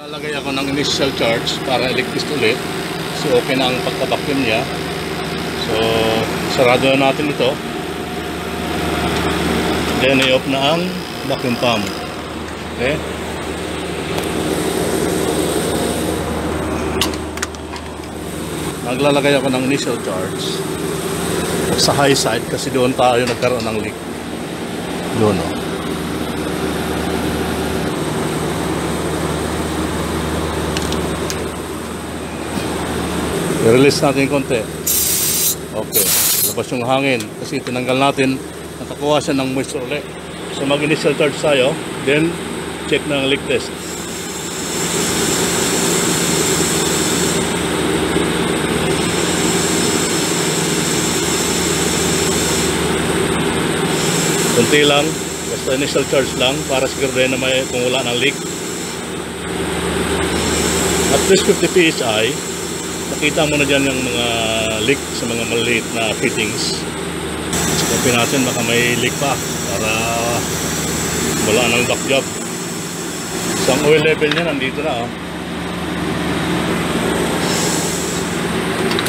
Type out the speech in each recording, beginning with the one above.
Lalagay ako ng initial charge para electric ulit. So okay na ang pagka-vacuum niya. So sarado na natin ito. Then i-off na ang vacuum pump. Okay? Maglalagay ako ng initial charge sa high side kasi doon tayo nagkaroon ng leak. Doon oh. I-release natin konti. Okay. Labas yung hangin. Kasi tinanggal natin. Nakakuha siya ng moisture ulit. So mag-initial charge tayo. Then, check ng leak test. Kunti lang. Basta initial charge lang para siguraduhin na may kung wala ng leak. At least 50 PSI, Nakita mo na dyan yung mga leak sa mga maliit na fittings. Open natin baka may leak pa para wala nang back job. So ang oil level niya nandito na oh.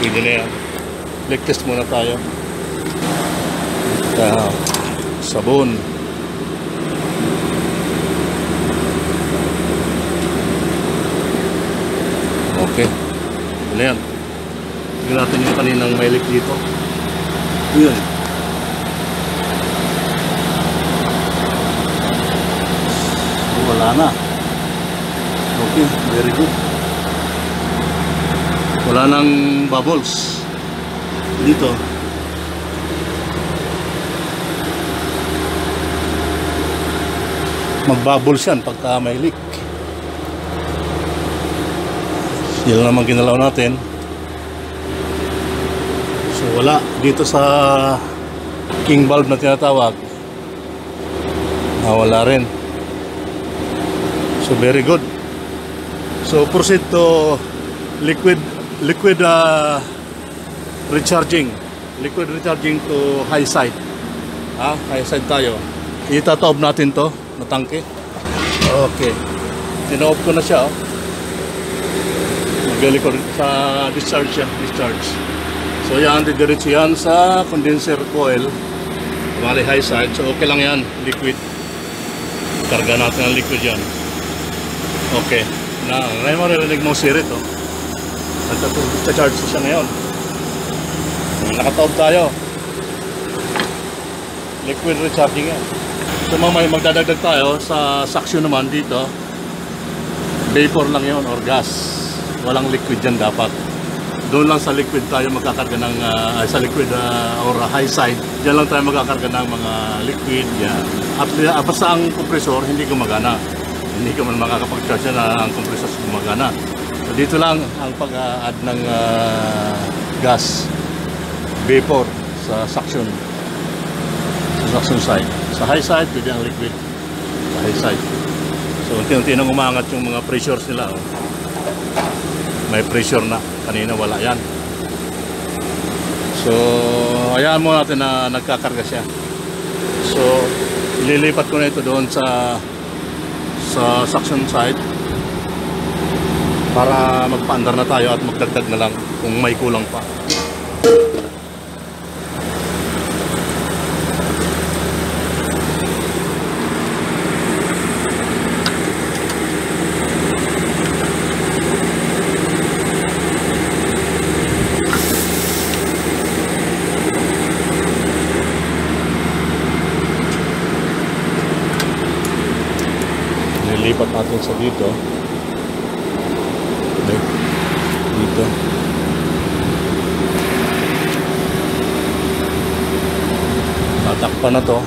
Pwede na yan. Leak test muna tayo. Kaya, sabon. Okay. Ano yan? Tignan natin yung kaninang leak dito. Yun. Oh, wala na. Okay, very good. Wala nang bubbles. Dito. Mag-bubbles yan pagka may leak. Lang naman ginalaw natin. So wala dito sa king valve na tinatawag. Nawala rin. So very good. So proceed to liquid liquid uh, recharging. Liquid recharging to high side. Ha? High side tayo. Itataob natin to na tangke. Okay. Tinaob ko na siya. Oh. Rin sa discharge siya, discharge. So yan, didiretso yan sa condenser coil. Bali high side. So okay lang yan, liquid. Karga natin ang liquid yan. Okay. Na, ngayon mo narinig mo sirit, oh. Nagta-charge siya ngayon. Nakataob tayo. Liquid recharging yan. So mamaya magdadagdag tayo sa suction naman dito. Vapor lang yon or gas walang liquid dyan dapat. Doon lang sa liquid tayo magkakarga ng uh, sa liquid uh, or high side dyan lang tayo magkakarga ng mga liquid yan. At uh, basta ang compressor hindi gumagana. Hindi ka man makakapag-charge na ang compressor gumagana. So dito lang ang pag-add ng uh, gas vapor sa suction. Sa suction side. Sa high side pwede ang liquid. Sa high side. So unti-unti nang umangat yung mga pressures nila oh may pressure na. Kanina wala yan. So ayan mo natin na nagkakarga siya. So ililipat ko na ito doon sa sa suction side para magpaandar na tayo at magdagdag na lang kung may kulang pa nilipat natin sa dito. Dito. Tatakpan na to.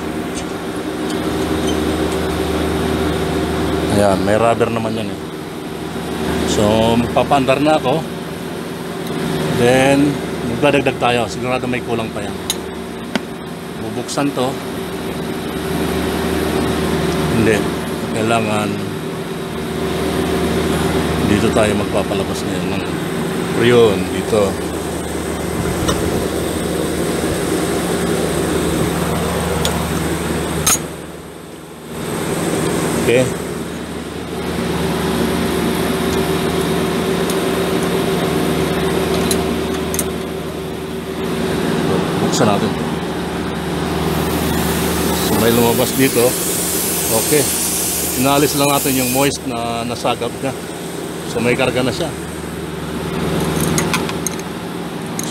Ayan may rubber naman yan eh. So magpapandar na ako. Then magdadagdag tayo. Sigurado may kulang pa yan. Bubuksan to. Hindi. Kailangan dito tayo magpapalabas ngayon ng prion. Dito. Okay. Buksan natin. So may lumabas dito okay. Inalis lang natin yung moist na nasagap niya. So may karga na siya.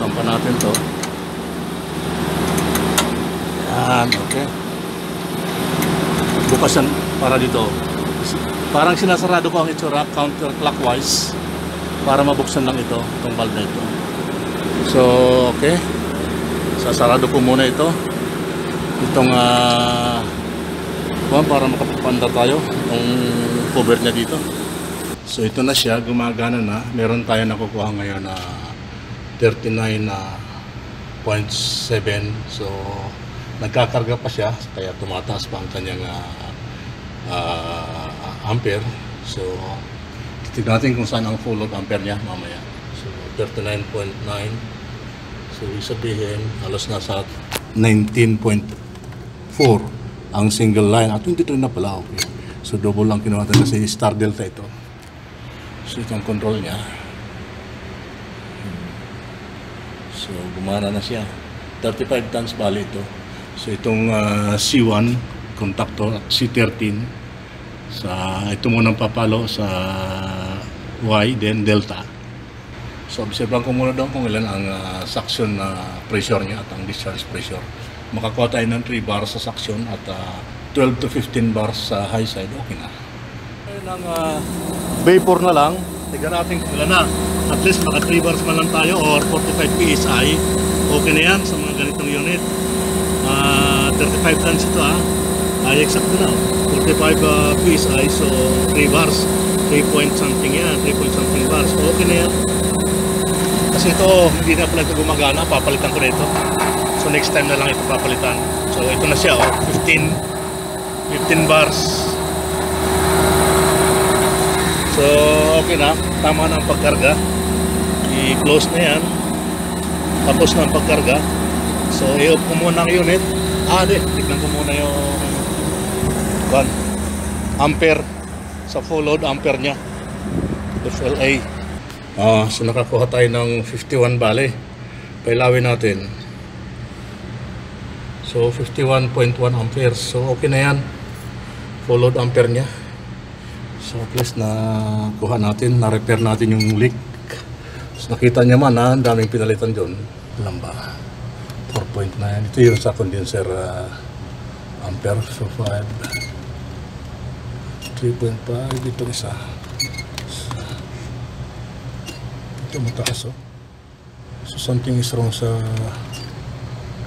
Buksan pa natin to. Yan, okay. Bukas para dito. Parang sinasarado ko ang itsura counterclockwise para mabuksan lang ito, itong valve na ito. So, okay. Sasarado ko muna ito. Itong ah kuwan, para makapagpanda tayo itong cover niya dito. So ito na siya, gumagana na. Meron tayo nakukuha ngayon na 39 na 0.7. So nagkakarga pa siya kaya tumataas pa ang kanyang ah, ah, ampere. So titignan natin kung saan ang full load ampere niya mamaya. So 39.9. So ibig sabihin halos nasa 19.4 ang single line. At 23 na pala, okay. So double lang kinuha natin kasi star delta ito. So ito ang control niya. So gumana na siya. 35 tons bali ito. So itong ah, C1 contactor at C13 sa ito muna papalo sa Y then delta. So obserban ko muna doon kung ilan ang ah, suction na pressure niya at ang discharge pressure. Makakuha tayo ng 3 bars sa suction at ah, 12 to 15 bars sa high side, okay na. Ayun ang ah, vapor na lang. Tignan natin kung ilan na. At least maka 3 bars man lang tayo or 45 PSI. Okay na yan sa mga ganitong unit. Ah, 35 tons ito ah. Ay exact na. 45 ah, PSI so 3 bars. 3 point something yan. 3 point something bars. Okay na yan. Kasi ito, hindi na pala ito gumagana. Papalitan ko na ito. So next time na lang ito papalitan. So ito na siya oh. 15 15 bars. So, okay na. Tama na ang pagkarga. I-close na yan. Tapos na ang pagkarga. So, i-off ko muna ang unit. Ah, di. Tignan ko muna yung one, ampere sa full load ampere niya. FLA. Ah, so nakakuha tayo ng 51 bale. Pailawin natin. So, 51.1 amperes. So, okay na yan. Full load ampere niya. So, least na kuha natin, na-repair natin yung leak. So, nakita niya man ha, ang daming pinalitan doon. Alam ba? 4.9. Ito yung sa condenser ah, ampere. So, 5. 3.5. Ito isa. Ito mataas oh. So, something is wrong sa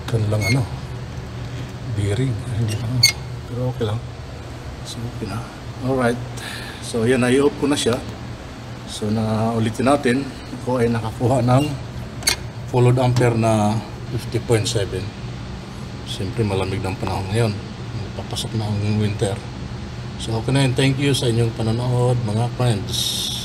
kanilang ano, bearing. Hindi lang. Pero okay lang. So, okay na. Alright. So, yan, i-off ko na siya. So, na ulitin natin. Ako ay nakakuha ng full load ampere na 50.7. Siyempre, malamig ng panahon ngayon. Papasok na ang winter. So, okay na yun. Thank you sa inyong panonood, mga friends.